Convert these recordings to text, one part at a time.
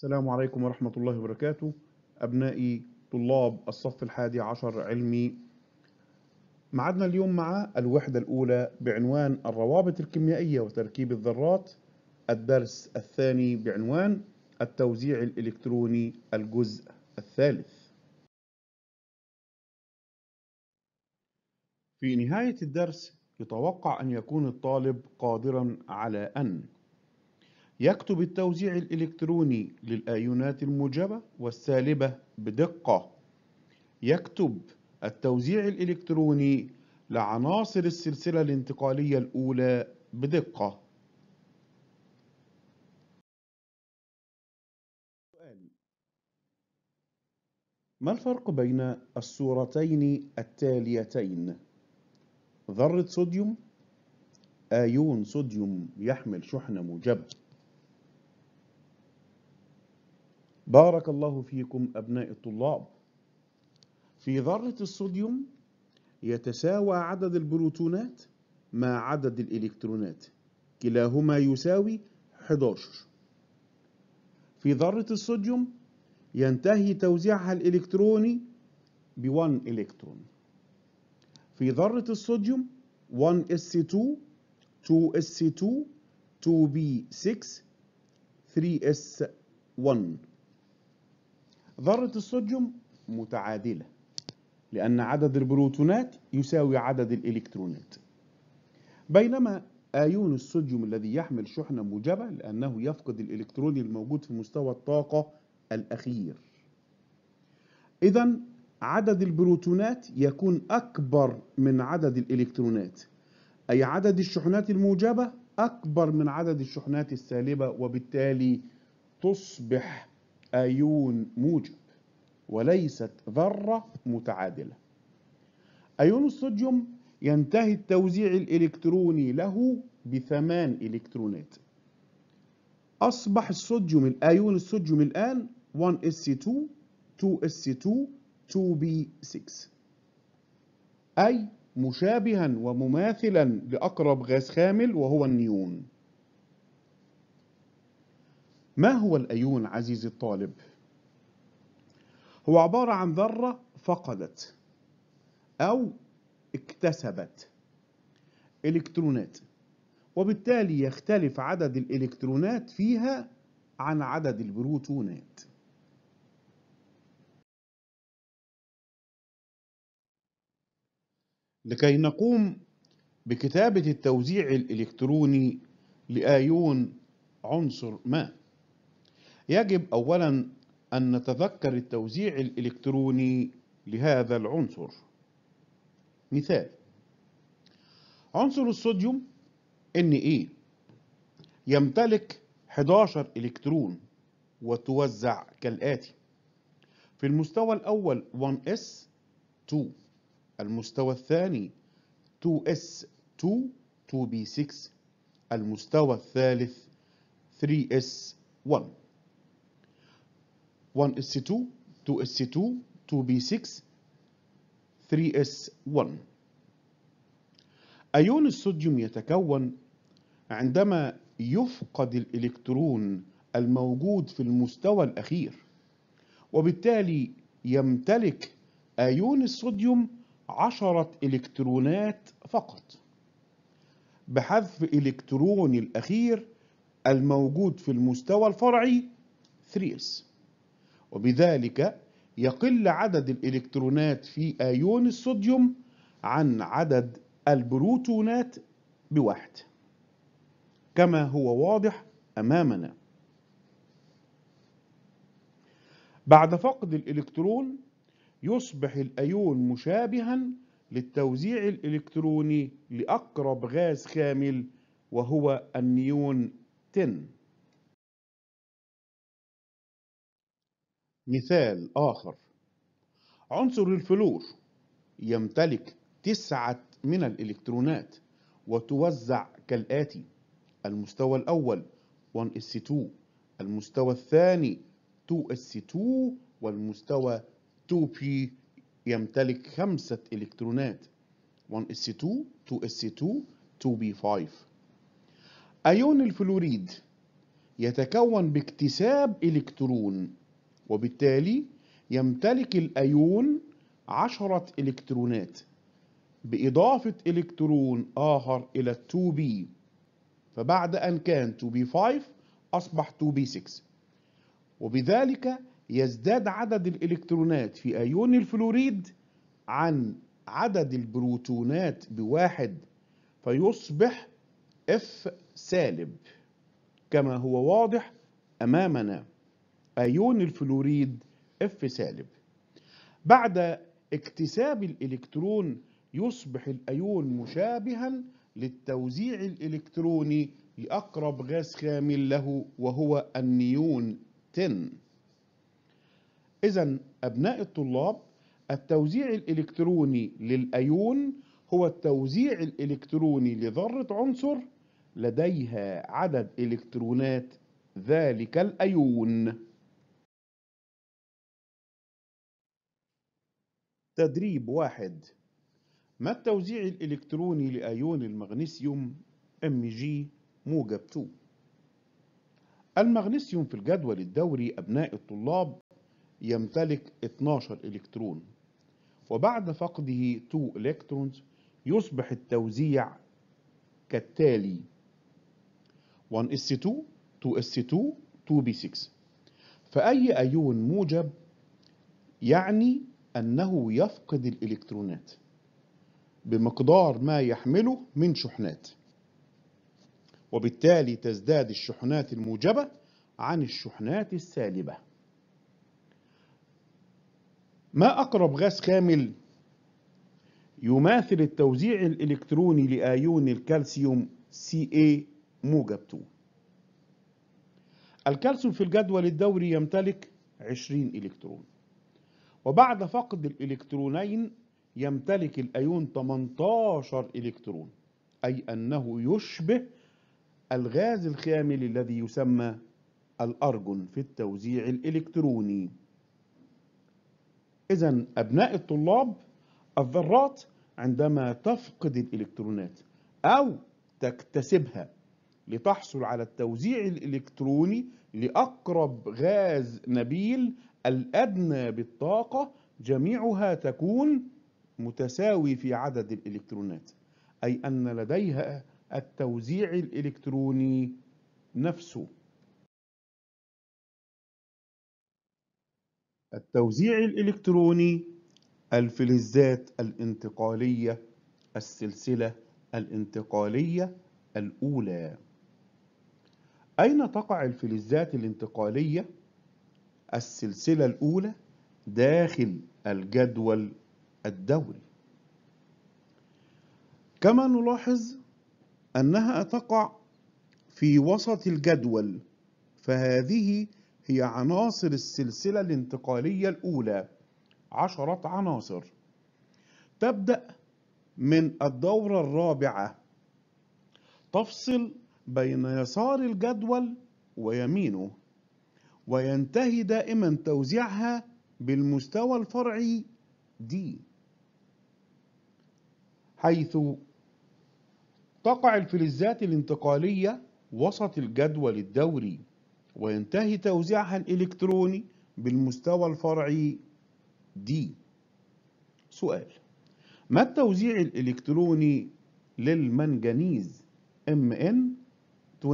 السلام عليكم ورحمة الله وبركاته. أبنائي طلاب الصف الحادي عشر علمي. معدنا اليوم مع الوحدة الأولى بعنوان الروابط الكيميائية وتركيب الذرات. الدرس الثاني بعنوان التوزيع الإلكتروني الجزء الثالث. في نهاية الدرس يتوقع أن يكون الطالب قادرا على أن يكتب التوزيع الإلكتروني للآيونات الموجبة والسالبة بدقة. يكتب التوزيع الإلكتروني لعناصر السلسلة الانتقالية الأولى بدقة. ما الفرق بين الصورتين التاليتين؟ ذرة صوديوم آيون صوديوم يحمل شحنة موجبة. بارك الله فيكم أبناء الطلاب. في ذرة الصوديوم يتساوى عدد البروتونات مع عدد الإلكترونات. كلاهما يساوي 11 في ذرة الصوديوم ينتهي توزيعها الإلكتروني ب 1 إلكترون. في ذرة الصوديوم 1s2 2s2 2b6 3s1 ذرة الصوديوم متعادلة لأن عدد البروتونات يساوي عدد الإلكترونات. بينما آيون الصوديوم الذي يحمل شحنة موجبة لأنه يفقد الإلكترون الموجود في مستوى الطاقة الأخير. إذا عدد البروتونات يكون أكبر من عدد الإلكترونات أي عدد الشحنات الموجبة أكبر من عدد الشحنات السالبة وبالتالي تصبح أيون موجب وليست ذرة متعادلة. أيون الصوديوم ينتهي التوزيع الإلكتروني له بثمان إلكترونات. أصبح الصوديوم الأيون الصوديوم الآن 1s2 2s2 2b6 أي مشابها ومماثلا لأقرب غاز خامل وهو النيون. ما هو الأيون عزيزي الطالب؟ هو عبارة عن ذرة فقدت أو اكتسبت إلكترونات وبالتالي يختلف عدد الإلكترونات فيها عن عدد البروتونات لكي نقوم بكتابة التوزيع الإلكتروني لآيون عنصر ما يجب أولا أن نتذكر التوزيع الإلكتروني لهذا العنصر. مثال عنصر الصوديوم Na يمتلك 11 إلكترون وتوزع كالآتي. في المستوى الأول 1s 2 المستوى الثاني 2s2 2b6 المستوى الثالث 3s1 1s2 2s2 2b6 3s1 أيون الصوديوم يتكون عندما يفقد الإلكترون الموجود في المستوى الأخير وبالتالي يمتلك أيون الصوديوم عشرة إلكترونات فقط. بحذف إلكترون الأخير الموجود في المستوى الفرعي 3s وبذلك يقل عدد الإلكترونات في أيون الصوديوم عن عدد البروتونات بواحد. كما هو واضح أمامنا. بعد فقد الإلكترون يصبح الأيون مشابها للتوزيع الإلكتروني لأقرب غاز خامل وهو النيون 10 مثال آخر. عنصر الفلور يمتلك تسعة من الإلكترونات وتوزع كالآتي. المستوى الأول 1s2 المستوى الثاني 2s2 والمستوى 2p يمتلك خمسة إلكترونات. 1s2 2s2 2p5 أيون الفلوريد يتكون باكتساب إلكترون. وبالتالي يمتلك الأيون عشرة إلكترونات. بإضافة إلكترون آخر إلى 2p فبعد أن كان 2p5 أصبح 2p6 وبذلك يزداد عدد الإلكترونات في أيون الفلوريد عن عدد البروتونات بواحد فيصبح F سالب كما هو واضح أمامنا. أيون الفلوريد F سالب. بعد اكتساب الإلكترون يصبح الأيون مشابها للتوزيع الإلكتروني لأقرب غاز خامل له وهو النيون 10 إذا أبناء الطلاب التوزيع الإلكتروني للأيون هو التوزيع الإلكتروني لذرة عنصر لديها عدد إلكترونات ذلك الأيون تدريب واحد. ما التوزيع الإلكتروني لأيون المغنيسيوم Mg موجب؟ 2 المغنيسيوم في الجدول الدوري أبناء الطلاب يمتلك 12 إلكترون وبعد فقده 2 إلكترونز يصبح التوزيع كالتالي 1s2 2s2 2b6 فأي أيون موجب يعني أنه يفقد الإلكترونات بمقدار ما يحمله من شحنات وبالتالي تزداد الشحنات الموجبة عن الشحنات السالبة. ما أقرب غاز كامل يماثل التوزيع الإلكتروني لآيون الكالسيوم Ca موجب 2 الكالسيوم في الجدول الدوري يمتلك 20 إلكترون. وبعد فقد الإلكترونين يمتلك الأيون 18 إلكترون أي أنه يشبه الغاز الخامل الذي يسمى الأرجون في التوزيع الإلكتروني. إذا أبناء الطلاب الذرات عندما تفقد الإلكترونات أو تكتسبها لتحصل على التوزيع الإلكتروني لأقرب غاز نبيل الأدنى بالطاقة جميعها تكون متساوي في عدد الإلكترونات أي أن لديها التوزيع الإلكتروني نفسه. التوزيع الإلكتروني الفلزات الانتقالية السلسلة الانتقالية الأولى. أين تقع الفلزات الانتقالية؟ السلسلة الأولى داخل الجدول الدوري كما نلاحظ أنها تقع في وسط الجدول فهذه هي عناصر السلسلة الانتقالية الأولى عشرة عناصر. تبدأ من الدورة الرابعة. تفصل بين يسار الجدول ويمينه. وينتهي دائما توزيعها بالمستوى الفرعي D. حيث تقع الفلزات الانتقالية وسط الجدول الدوري وينتهي توزيعها الإلكتروني بالمستوى الفرعي D. سؤال ما التوزيع الإلكتروني للمنجنيز Mn25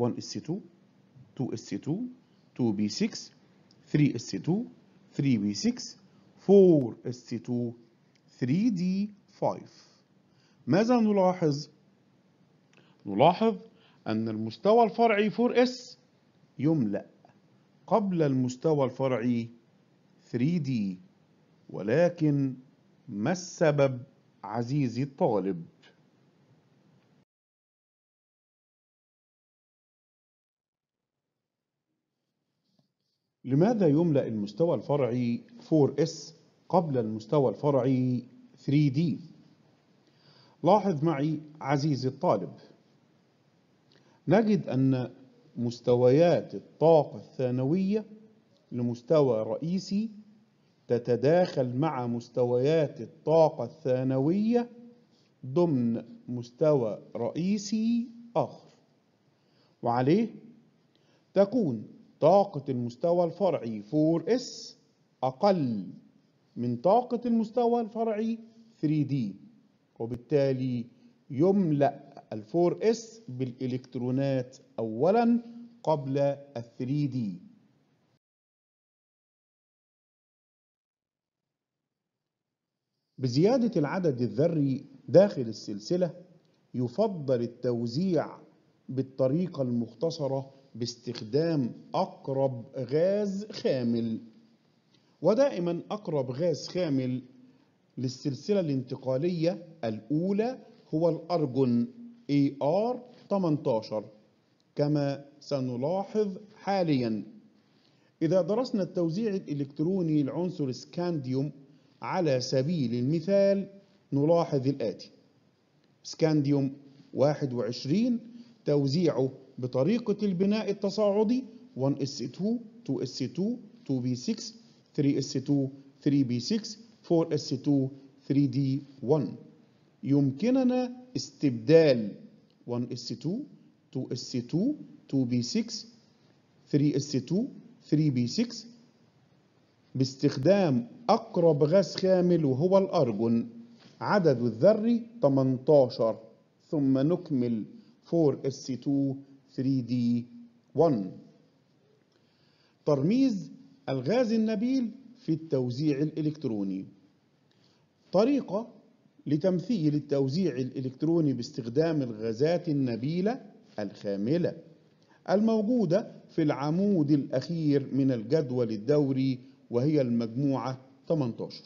1s2 2s2 2b6 3s2 3b6 4s2 3d5 ماذا نلاحظ؟ نلاحظ أن المستوى الفرعي 4s يملأ قبل المستوى الفرعي 3d ولكن ما السبب عزيزي الطالب؟ لماذا يملأ المستوى الفرعي 4s قبل المستوى الفرعي 3d؟ لاحظ معي عزيزي الطالب نجد أن مستويات الطاقة الثانوية لمستوى رئيسي تتداخل مع مستويات الطاقة الثانوية ضمن مستوى رئيسي آخر وعليه تكون طاقة المستوى الفرعي. 4S أقل من طاقة المستوى الفرعي 3D وبالتالي يملأ ال 4S بالإلكترونات أولا قبل ال 3D بزيادة العدد الذري داخل السلسلة يفضل التوزيع بالطريقة المختصرة باستخدام أقرب غاز خامل. ودائما أقرب غاز خامل للسلسلة الانتقالية الأولى هو الأرجون AR18 كما سنلاحظ حاليا. إذا درسنا التوزيع الإلكتروني لعنصر سكانديوم على سبيل المثال نلاحظ الآتي سكانديوم 21 توزيعه بطريقة البناء التصاعدي. 1s2 2s2 2b6 3s2 3b6 4s2 3d1 يمكننا استبدال 1s2 2s2 2b6 3s2 3b6 باستخدام أقرب غاز خامل وهو الأرجون. عدد الذري 18 ثم نكمل 4s2 3d1 ترميز الغاز النبيل في التوزيع الإلكتروني. طريقة لتمثيل التوزيع الإلكتروني باستخدام الغازات النبيلة الخاملة الموجودة في العمود الأخير من الجدول الدوري وهي المجموعة 18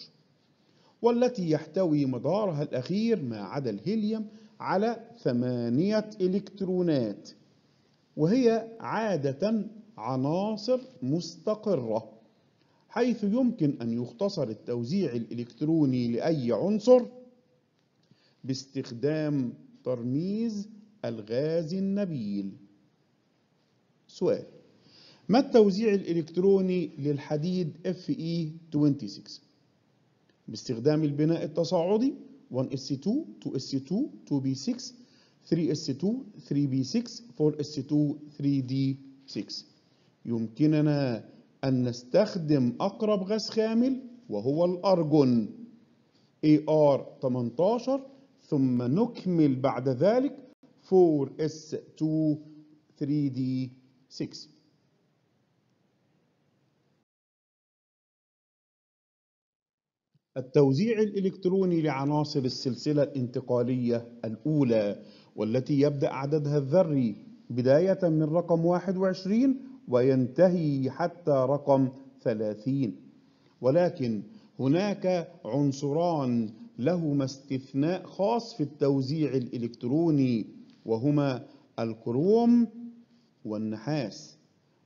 والتي يحتوي مدارها الأخير ما عدا الهيليوم على ثمانية إلكترونات. وهي عادة عناصر مستقرة حيث يمكن أن يختصر التوزيع الإلكتروني لأي عنصر باستخدام ترميز الغاز النبيل. سؤال ما التوزيع الإلكتروني للحديد Fe26 باستخدام البناء التصاعدي 1s2 2s2 2b6 3s2 3b6 4s2 3d6 يمكننا أن نستخدم أقرب غاز خامل وهو الأرجون AR18 ثم نكمل بعد ذلك 4s2 3d6 التوزيع الإلكتروني لعناصر السلسلة الانتقالية الأولى. والتي يبدأ عددها الذري بداية من رقم 21 وينتهي حتى رقم 30 ولكن هناك عنصران لهما استثناء خاص في التوزيع الإلكتروني وهما الكروم والنحاس.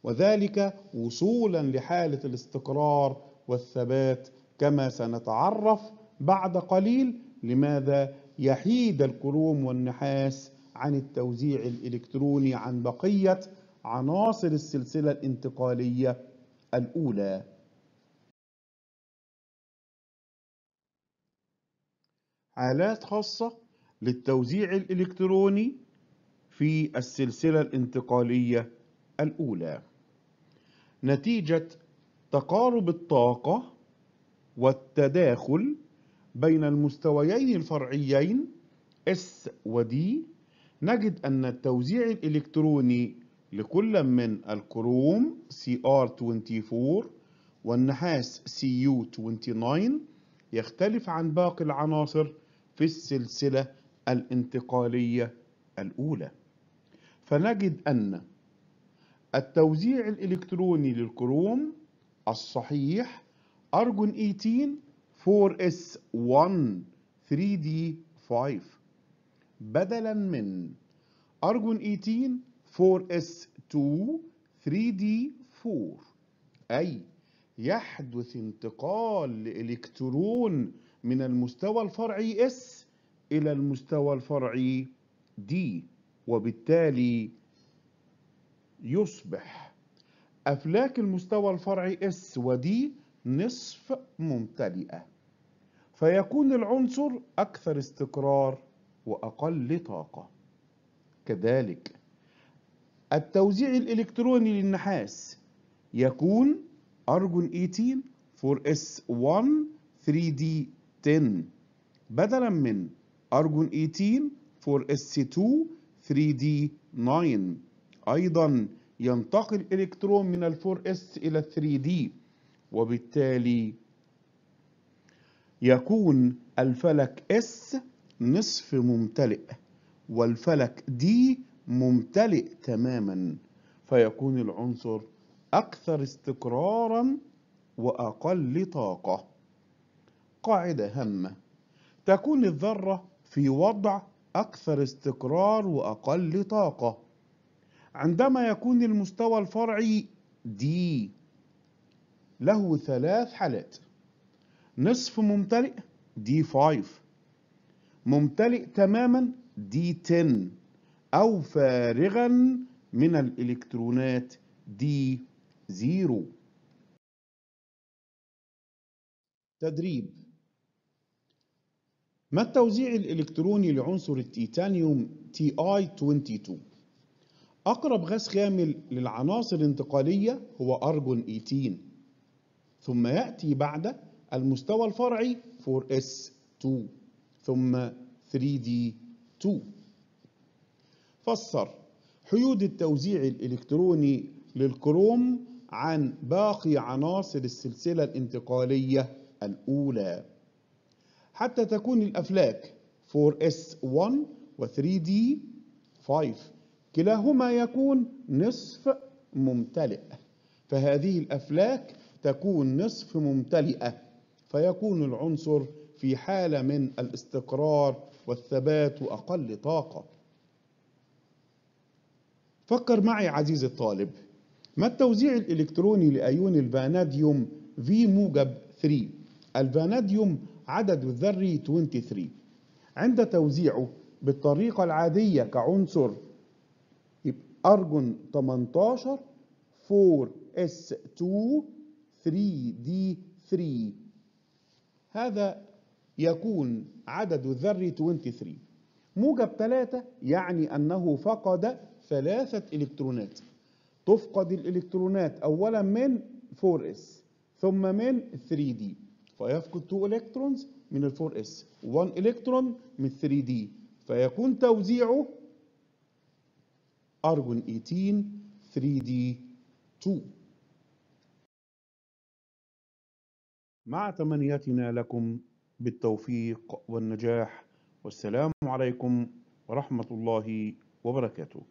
وذلك وصولا لحالة الاستقرار والثبات كما سنتعرف بعد قليل لماذا يحيد الكروم والنحاس عن التوزيع الإلكتروني عن بقية عناصر السلسلة الانتقالية الأولى. حالات خاصة للتوزيع الإلكتروني في السلسلة الانتقالية الأولى. نتيجة تقارب الطاقة والتداخل بين المستويين الفرعيين S و D. نجد أن التوزيع الإلكتروني لكل من الكروم Cr24 والنحاس Cu29 يختلف عن باقي العناصر في السلسلة الانتقالية الأولى. فنجد أن التوزيع الإلكتروني للكروم الصحيح أرجون 18 4s1 3d5 بدلا من أرجون 18 4s2 3d4 أي يحدث انتقال لإلكترون من المستوى الفرعي S إلى المستوى الفرعي D وبالتالي يصبح أفلاك المستوى الفرعي S و D نصف ممتلئة. فيكون العنصر أكثر استقرار وأقل طاقة. كذلك التوزيع الإلكتروني للنحاس يكون أرجون 18 4s1 3d 10 بدلا من أرجون 18 4s2 3d 9 أيضا ينتقل إلكترون من ال 4s إلى 3d وبالتالي يكون الفلك S نصف ممتلئ والفلك D ممتلئ تماما فيكون العنصر أكثر استقرارا وأقل طاقة. قاعدة هامة تكون الذرة في وضع أكثر استقرار وأقل طاقة. عندما يكون المستوى الفرعي D له ثلاث حالات. نصف ممتلئ D5 ممتلئ تماما D10 أو فارغا من الإلكترونات D0 تدريب. ما التوزيع الإلكتروني لعنصر التيتانيوم Ti22 أقرب غاز خامل للعناصر الانتقالية هو أرجون 18 ثم يأتي بعد المستوى الفرعي 4s2 ثم 3d2 فسر حيود التوزيع الإلكتروني للكروم عن باقي عناصر السلسلة الانتقالية الأولى. حتى تكون الأفلاك 4s1 و 3d5 كلاهما يكون نصف ممتلئ. فهذه الأفلاك تكون نصف ممتلئة. فيكون العنصر في حالة من الاستقرار والثبات وأقل طاقة. فكر معي عزيزي الطالب ما التوزيع الإلكتروني لأيون الفاناديوم V موجب 3 الفاناديوم عدد الذري 23 عند توزيعه بالطريقة العادية كعنصر أرجون 18 4s2 3d3 هذا يكون عدد الذري 23 موجب 3 يعني أنه فقد ثلاثة إلكترونات. تفقد الإلكترونات أولا من 4s ثم من 3d فيفقد 2 إلكترونز من ال 4s 1 إلكترون من 3d فيكون توزيعه أرجون 18 3d 2 مع تمنياتنا لكم بالتوفيق والنجاح. والسلام عليكم ورحمة الله وبركاته.